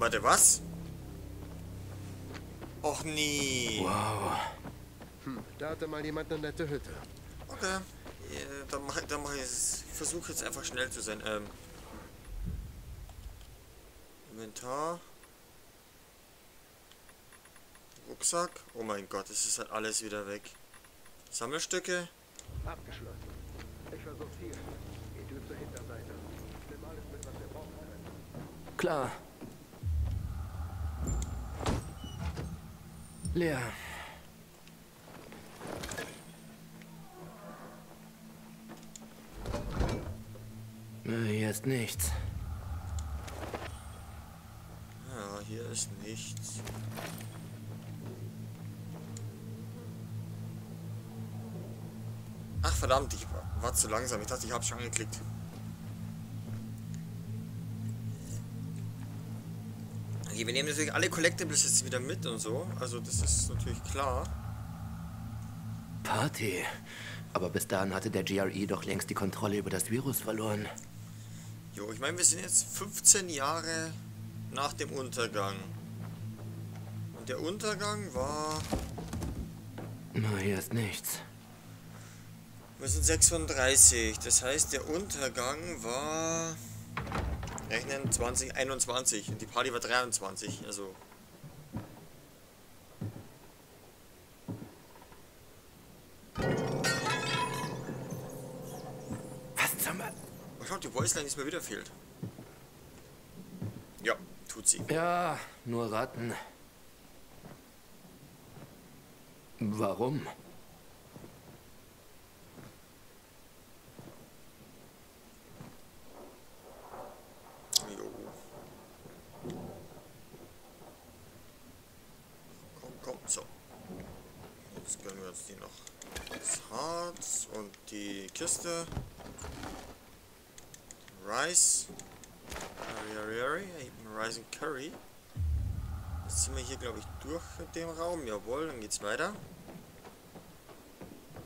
Warte, was? Och nee. Wow. Hm, da hatte mal jemand eine nette Hütte. Okay. Ja, dann mach, dann mach ich es. Ich versuche jetzt einfach schnell zu sein. Ähm. Inventar. Rucksack. Oh mein Gott, es ist halt alles wieder weg. Sammelstücke. Abgeschlossen. Ich versuch's hier. Die Tür zur Hinterseite. Nimm alles mit, was wir brauchen können. Klar. Leer. Äh, Hier ist nichts. Ja, hier ist nichts. Ach verdammt, ich war, war zu langsam. Ich dachte, ich habe schon angeklickt. Okay, wir nehmen natürlich alle Collectibles jetzt wieder mit und so. Also das ist natürlich klar. Party. Aber bis dahin hatte der GRE doch längst die Kontrolle über das Virus verloren. Jo, ich meine, wir sind jetzt 15 Jahre nach dem Untergang. Und der Untergang war... Na, hier ist nichts. Wir sind 36. Das heißt, der Untergang war... Rechnen 2021. Und die Party war 23. Also... Was zum... Oh, schaut, die Voiceline ist mir wieder fehlt. Ja, tut sie. Ja, nur Ratten. Warum? Jo. Komm, komm, so. Jetzt gönnen wir uns die noch. Das Harz und die Kiste. Rice. Curry, curry, eben Rice and Curry. Jetzt sind wir hier, glaube ich, durch mit dem Raum. Jawohl, dann geht's weiter.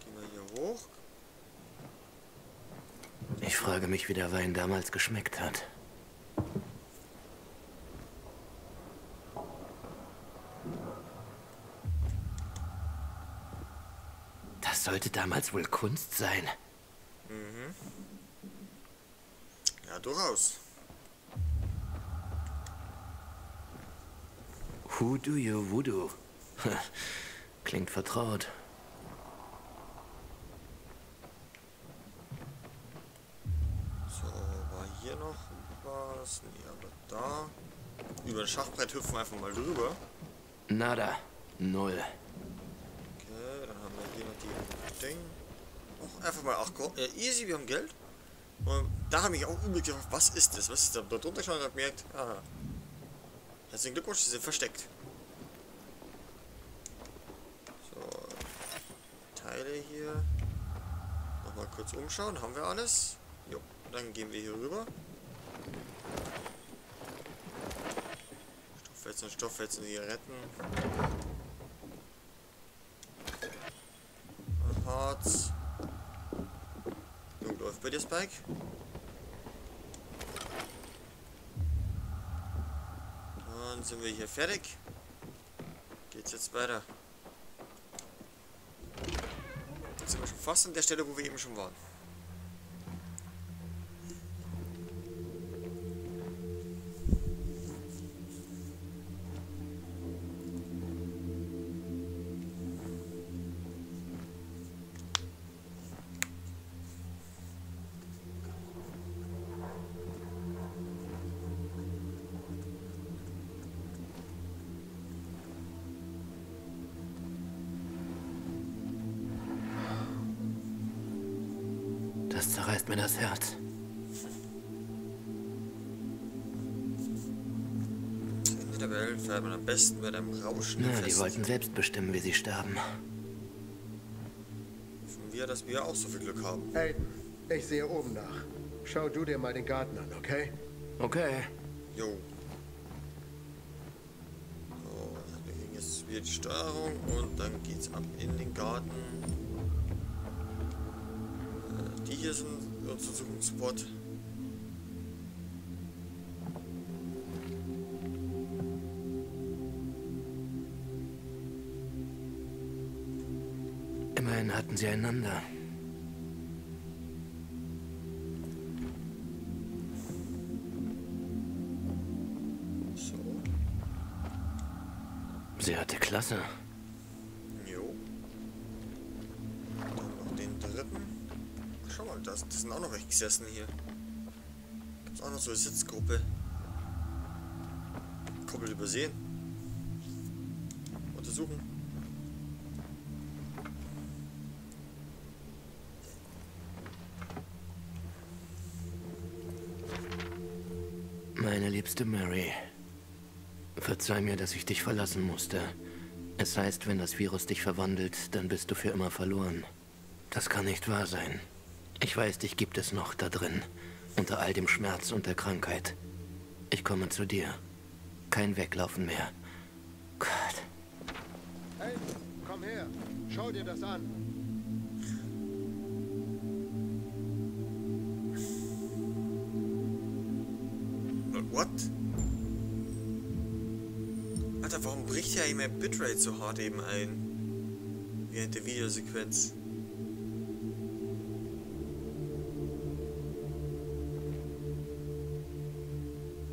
Gehen wir hier hoch. Ich frage mich, wie der Wein damals geschmeckt hat. Das sollte damals wohl Kunst sein. Ja, durchaus. Who do you voodoo? Klingt vertraut. So, war hier noch was? Nee, aber da. Über das Schachbrett hüpfen wir einfach mal drüber. Nada. Null. Okay, dann haben wir hier noch die Ding. Einfach mal 8 Gold. Äh, easy, wir haben Geld. Und da habe ich auch übel was ist das? Was ist da? Drunter schon und hab gemerkt, aha. Herzlichen Glückwunsch, sie sind versteckt. So. Teile hier. Nochmal kurz umschauen. Haben wir alles? Jo. Dann gehen wir hier rüber. Stofffetzen, Stofffetzen, Zigaretten. Harz. Nun läuft bei dir, Spike. Dann sind wir hier fertig. Geht's jetzt weiter. Jetzt sind wir schon fast an der Stelle, wo wir eben schon waren. Der Welt fährt man am besten mit einem Rauschen Na, die wollten selbst bestimmen, wie sie sterben. Hoffen wir, dass wir auch so viel Glück haben. Aiden, ich sehe oben nach. Schau du dir mal den Garten an, okay? Okay. Jo. So, wir kriegen jetzt wieder die Steuerung und dann geht's ab in den Garten. Äh, die hier sind unser Suchungsspot. Immerhin hatten sie einander. So. Sie hatte Klasse. Jo. Dann noch den dritten. Schau mal, das, das sind auch noch echt gesessen hier. Gibt's auch noch so eine Sitzgruppe. Komplett übersehen. Untersuchen. Meine liebste Mary. Verzeih mir, dass ich dich verlassen musste. Es heißt, wenn das Virus dich verwandelt, dann bist du für immer verloren. Das kann nicht wahr sein. Ich weiß, dich gibt es noch da drin. Unter all dem Schmerz und der Krankheit. Ich komme zu dir. Kein Weglaufen mehr. Gott. Hey, komm her. Schau dir das an. What? Alter, warum bricht ja mein Bitrate so hart eben ein? Während der Videosequenz.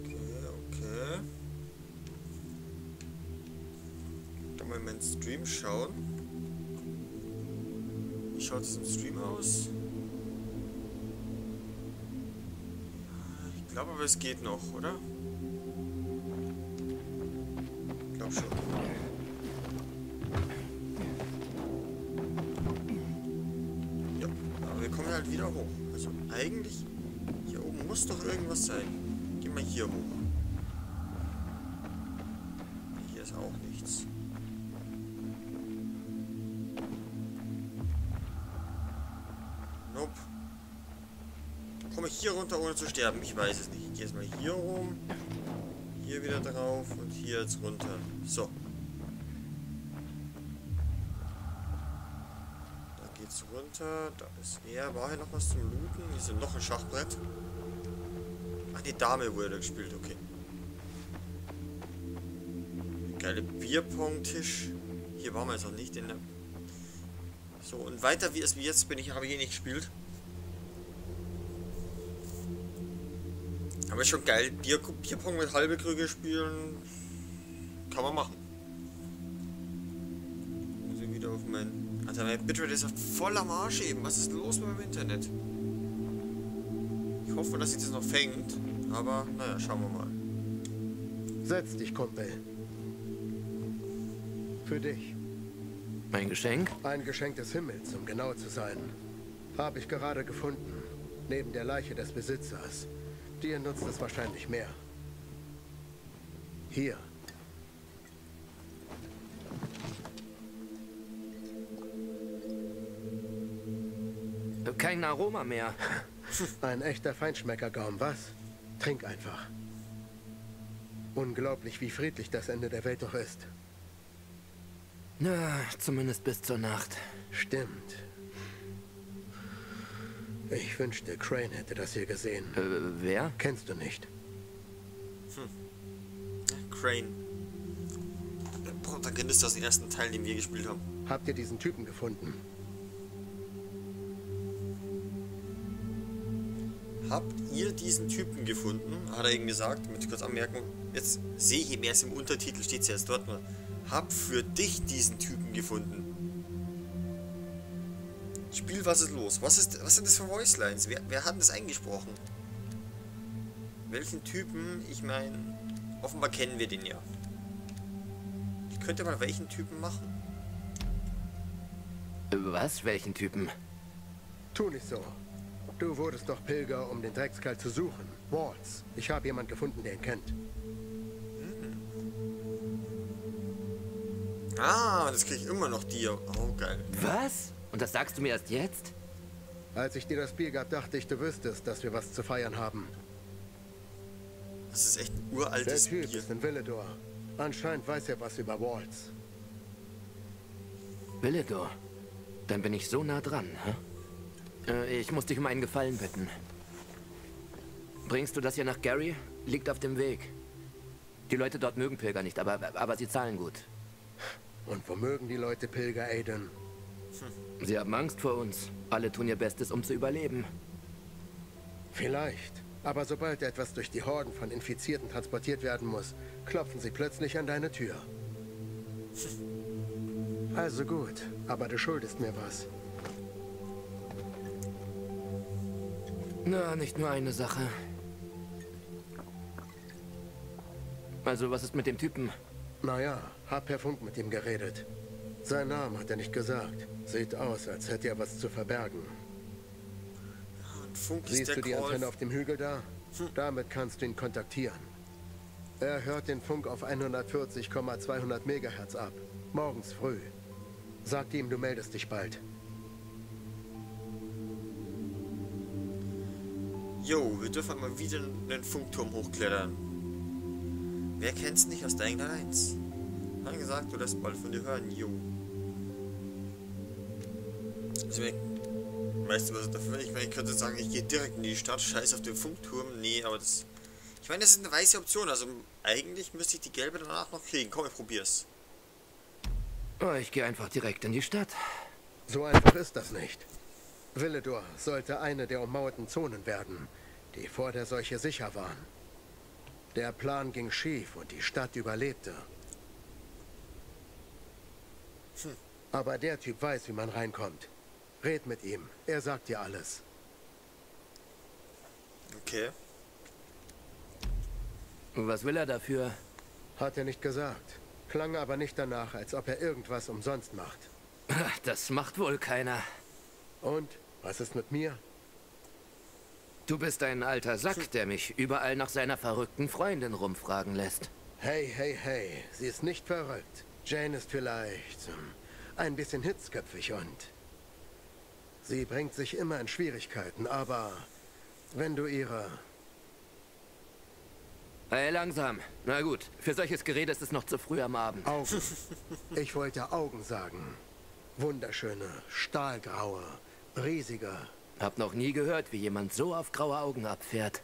Okay, okay. Dann mal in meinen Stream schauen. Wie schaut es im Stream aus? Aber, es geht noch, oder? Ich glaube schon. Ja, aber wir kommen halt wieder hoch. Also eigentlich, hier oben muss doch irgendwas sein. Geh mal hier hoch. Hier ist auch nichts. Nope. Komme ich hier runter, ohne zu sterben? Ich weiß es nicht. Ich gehe jetzt mal hier rum. Hier wieder drauf und hier jetzt runter. So. Da geht's runter. Da ist er. War hier noch was zum Looten? Hier ist noch ein Schachbrett. Ach, die Dame wurde gespielt. Okay. Geile Bierpong-Tisch. Hier waren wir jetzt noch nicht in der... So, und weiter wie es wie jetzt bin ich, habe ich hier nicht gespielt. Aber ist schon geil. Bier, Bierpong mit halbe Krüge spielen. Kann man machen. Muss ich wieder auf mein. Alter, mein Bitrate ist voll am Arsch eben. Was ist los mit meinem Internet? Ich hoffe, dass sich das noch fängt. Aber naja, schauen wir mal. Setz dich, Kumpel. Für dich. Mein Geschenk? Ein Geschenk des Himmels, um genau zu sein. Habe ich gerade gefunden. Neben der Leiche des Besitzers. Dir nutzt es wahrscheinlich mehr. Hier. Kein Aroma mehr. Ein echter Feinschmeckergaum, was? Trink einfach. Unglaublich, wie friedlich das Ende der Welt doch ist. Na, zumindest bis zur Nacht. Stimmt. Ich wünschte, Crane hätte das hier gesehen. Äh, wer? Kennst du nicht? Crane. Der Protagonist aus dem ersten Teil, den wir gespielt haben. Habt ihr diesen Typen gefunden? Habt ihr diesen Typen gefunden? Hat er eben gesagt. Möchte ich kurz anmerken. Jetzt sehe ich eben erst im Untertitel, steht es jetzt dort nur. Hab für dich diesen Typen gefunden. Spiel, was ist los? Was, ist, was sind das für Voicelines? Wer, wer hat das eingesprochen? Welchen Typen? Ich meine, offenbar kennen wir den ja. Ich könnte mal welchen Typen machen. Was? Welchen Typen? Tu nicht so. Du wurdest doch Pilger, um den Dreckskerl zu suchen. Waltz. Ich habe jemand gefunden, der ihn kennt. Ah, das kriege ich immer noch dir. Oh, geil. Was? Und das sagst du mir erst jetzt? Als ich dir das Bier gab, dachte ich, du wüsstest, dass wir was zu feiern haben. Das ist echt ein Der uraltes Typ Bier. ist in Villedor. Anscheinend weiß er was über Waltz. Willedor. Dann bin ich so nah dran, hä? Äh, ich muss dich um einen Gefallen bitten. Bringst du das hier nach Gary? Liegt auf dem Weg. Die Leute dort mögen Pilger nicht, aber, aber sie zahlen gut. Und wo mögen die Leute Pilger, Aiden? Sie haben Angst vor uns. Alle tun ihr Bestes, um zu überleben. Vielleicht. Aber sobald etwas durch die Horden von Infizierten transportiert werden muss, klopfen sie plötzlich an deine Tür. Also gut, aber du schuldest mir was. Na, nicht nur eine Sache. Also, was ist mit dem Typen? Naja, hab per Funk mit ihm geredet. Sein Name hat er nicht gesagt. Sieht aus, als hätte er was zu verbergen. Ist Siehst der du die. Antenne auf dem Hügel da? Damit kannst du ihn kontaktieren. Er hört den Funk auf 140,200 Megahertz ab. Morgens früh. Sag ihm, du meldest dich bald. Jo, wir dürfen mal wieder einen Funkturm hochklettern. Wer kennt's nicht aus Light 1? Hat gesagt, du lässt bald von dir hören, jo. Also, weißt du, was ich dafür Ich meine, ich könnte sagen, ich gehe direkt in die Stadt, scheiß auf den Funkturm. Nee, aber das... Ich meine, das ist eine weiße Option, also eigentlich müsste ich die gelbe danach noch kriegen. Komm, ich probier's. Oh, ich gehe einfach direkt in die Stadt. So einfach ist das nicht. Villedor sollte eine der ummauerten Zonen werden, die vor der Seuche sicher waren. Der Plan ging schief und die Stadt überlebte. Aber der Typ weiß, wie man reinkommt. Red mit ihm. Er sagt dir alles. Okay. Was will er dafür? Hat er nicht gesagt. Klang aber nicht danach, als ob er irgendwas umsonst macht. Das macht wohl keiner. Und? Was ist mit mir? Du bist ein alter Sack, der mich überall nach seiner verrückten Freundin rumfragen lässt. Hey, hey, hey. Sie ist nicht verrückt. Jane ist vielleicht ähm, ein bisschen hitzköpfig und... Sie bringt sich immer in Schwierigkeiten, aber wenn du ihre... Hey, langsam. Na gut, für solches Gerede ist es noch zu früh am Abend. Augen. Ich wollte Augen sagen. Wunderschöne, stahlgraue, riesige. Hab noch nie gehört, wie jemand so auf graue Augen abfährt.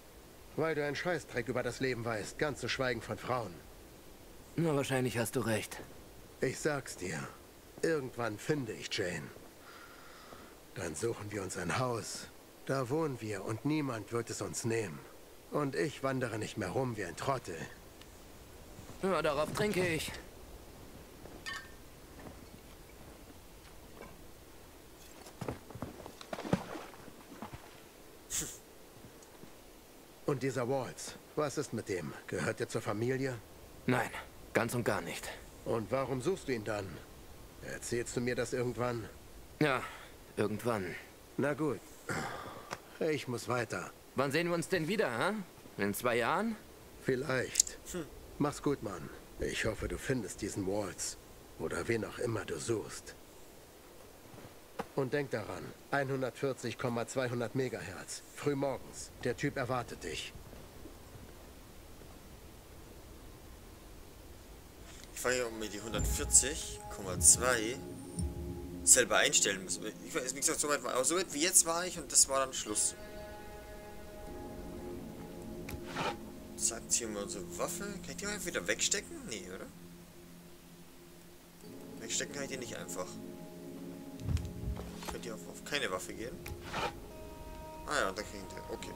Weil du einen Scheißdreck über das Leben weißt, ganz zu schweigen von Frauen. Na, wahrscheinlich hast du recht. Ich sag's dir. Irgendwann finde ich Jane. Dann suchen wir uns ein Haus. Da wohnen wir und niemand wird es uns nehmen. Und ich wandere nicht mehr rum wie ein Trottel. Ja, darauf trinke ich. Und dieser Waltz, was ist mit dem? Gehört er zur Familie? Nein, ganz und gar nicht. Und warum suchst du ihn dann? Erzählst du mir das irgendwann? Ja, irgendwann. Na gut. Ich muss weiter. Wann sehen wir uns denn wieder, hä? In zwei Jahren? Vielleicht. Mach's gut, Mann. Ich hoffe, du findest diesen Waltz. Oder wen auch immer du suchst. Und denk daran, 140,200 Megahertz. Frühmorgens. Der Typ erwartet dich. Ich ob wir die 140,2 selber einstellen müssen. Ich weiß, wie gesagt, so weit war, aber so weit wie jetzt war ich und das war dann Schluss. Sagt hier mal unsere Waffe. Kann ich die mal wieder wegstecken? Nee, oder? Wegstecken kann ich die nicht einfach. Könnt ihr auf, auf keine Waffe gehen? Ah ja, da kriegen die. Okay.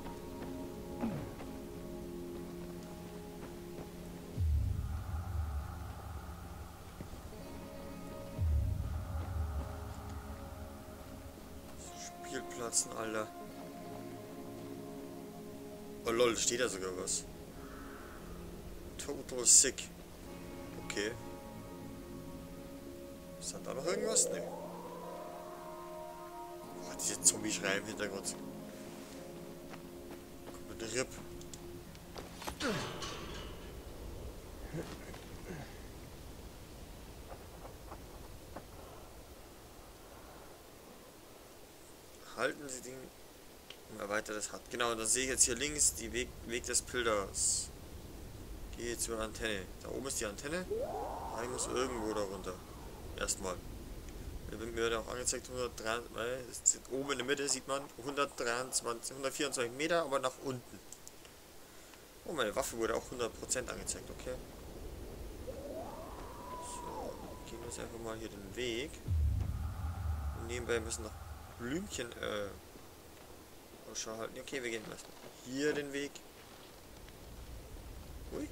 Spielplatzen, Alter. Oh lol, da steht da sogar was. Total sick. Okay. Ist da noch irgendwas? Ne. Boah, diese Zombie-Schreie im Hintergrund. Komplett RIP. Halten Sie den erweitertes hat. Genau, dann sehe ich jetzt hier links die Weg, Weg des Pilgers. Gehe zur Antenne. Da oben ist die Antenne. Ah, ich muss irgendwo da runter. Erstmal. Da wird mir auch angezeigt 123, weil es ist oben in der Mitte sieht man 123, 124 Meter, aber nach unten. Oh, meine Waffe wurde auch 100% angezeigt, okay. So, gehen wir jetzt einfach mal hier den Weg. nebenbei müssen noch Blümchen äh, Ausschau halten. Okay, wir gehen lassen. Hier den Weg. Ui.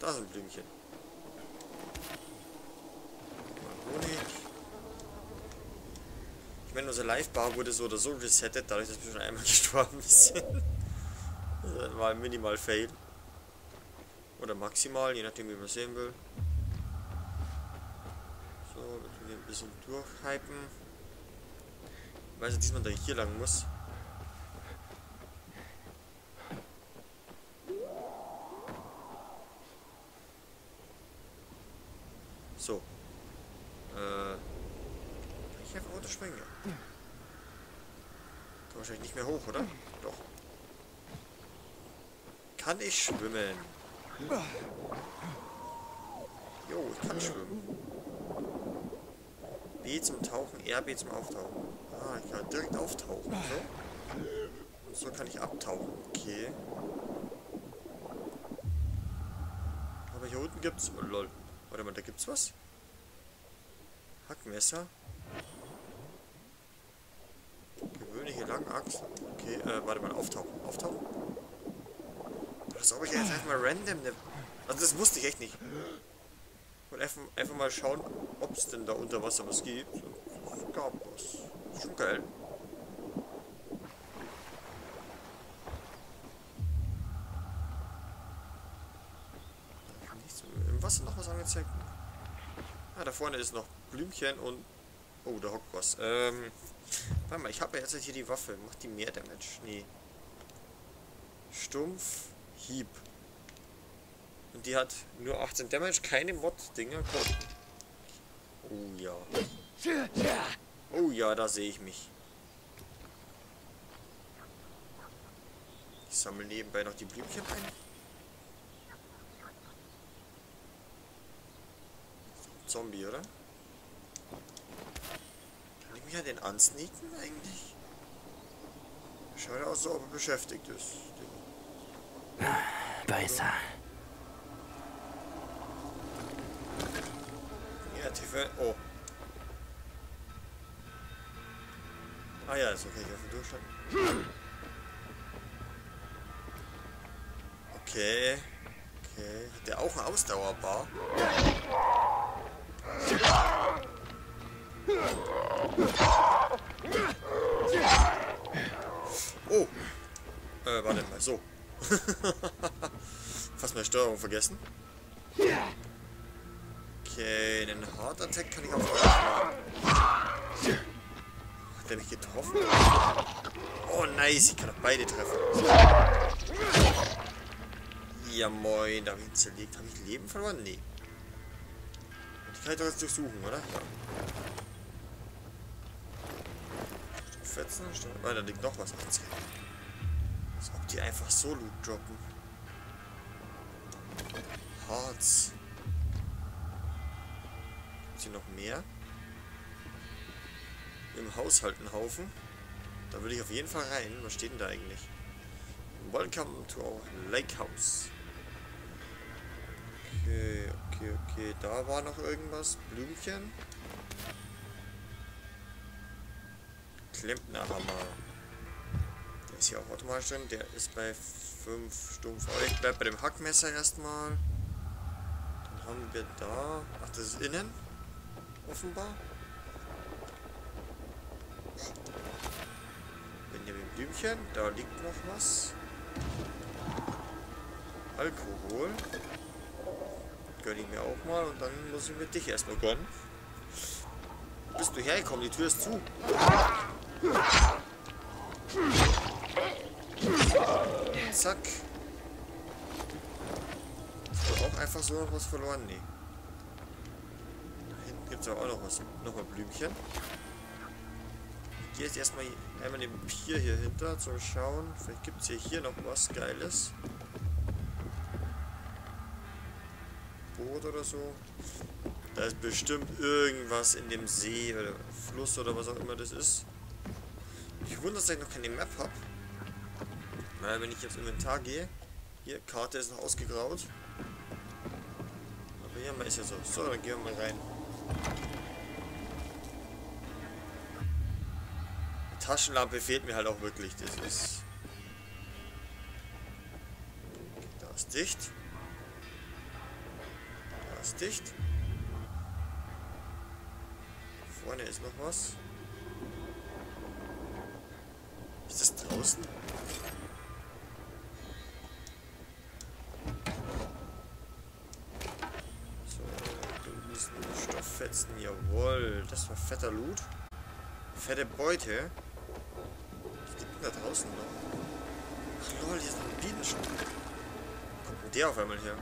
Da sind Blümchen. Honig. Ich meine, unser Live-Bar wurde so oder so resettet, dadurch, dass wir schon einmal gestorben sind. Ein minimal Fail. Oder maximal, je nachdem wie man sehen will. So, wir ein bisschen durchhypen. Ich weiß nicht, diesmal da hier lang muss. So. Äh. Kann ich einfach runterspringen? Ja. Wahrscheinlich nicht mehr hoch, oder? Kann ich schwimmen? Jo, ich kann schwimmen. B zum Tauchen, RB zum Auftauchen. Ah, ich kann direkt auftauchen. So. So kann ich abtauchen. Okay. Aber hier unten gibt's. Oh, lol. Warte mal, da gibt's was? Hackmesser. Gewöhnliche Langachs. Okay, äh, warte mal, auftauchen. Auftauchen. Als ob ich jetzt einfach mal random ne. Also das wusste ich echt nicht. Und einfach, einfach mal schauen, ob es denn da unter Wasser was gibt. Es gab was. Schon geil. Im Wasser noch was angezeigt? Ah, da vorne ist noch Blümchen und... Oh, da hockt was. Ähm... Warte mal, ich habe ja jetzt hier die Waffe. Macht die mehr Damage? Nee. Stumpf. Hieb. Und die hat nur 18 Damage, keine Mod-Dinger. Oh ja. Oh ja, da sehe ich mich. Ich sammle nebenbei noch die Blümchen ein. Zombie, oder? Kann ich mich an den ansneaken eigentlich? Schaut aus, so ob er beschäftigt ist. Beißer. Ja, tiefe. Oh. Ah ja, ist okay, ich den Durchstand. Okay. Okay. Hat der auch Ausdauerbar? Oh. Äh, warte mal, so. Fast meine Steuerung vergessen. Okay, den Hard Attack kann ich auch machen. Hat der mich getroffen? Oh, nice. Ich kann auch beide treffen. Ja, moin. Da habe ich ihn zerlegt. Habe ich Leben verloren? Nee. Die kann ich doch jetzt durchsuchen, oder? Ja. 14, oh, da liegt noch was. Als ob die einfach so Loot droppen. Hearts. Gibt hier noch mehr? Im Haushalt ein Haufen. Da würde ich auf jeden Fall rein. Was steht denn da eigentlich? Welcome to our Lake House. Okay, okay, okay. Da war noch irgendwas. Blümchen. Klempnerhammer. Ist hier auch automatisch drin. Der ist bei 5 Stumpf. Aber ich bleib bei dem Hackmesser erstmal. Dann haben wir da. Ach, das ist innen. Offenbar. Benjamin Blümchen. Da liegt noch was. Alkohol. Gönn ich mir auch mal und dann muss ich mir dich erstmal gönnen. Bist du hergekommen? Die Tür ist zu. Zack. Auch einfach so noch was verloren? Nee. Da hinten gibt es auch noch was. Nochmal Blümchen. Ich gehe jetzt erstmal einmal den Pier hier hinter zum Schauen. Vielleicht gibt es hier, hier noch was Geiles. Boot oder so. Da ist bestimmt irgendwas in dem See oder Fluss oder was auch immer das ist. Ich wundere, dass ich noch keine Map habe. Naja, wenn ich jetzt Inventar gehe, hier, Karte ist noch ausgegraut. Aber ja, man ist ja so. So, dann gehen wir mal rein. Die Taschenlampe fehlt mir halt auch wirklich. Das ist... Da ist dicht. Da ist dicht. Vorne ist noch was. Ist das draußen? Das war fetter Loot. Fette Beute. Was gibt denn da draußen noch? Ach lol, hier ist noch ein Bienenstock. Kommt denn der auf einmal her?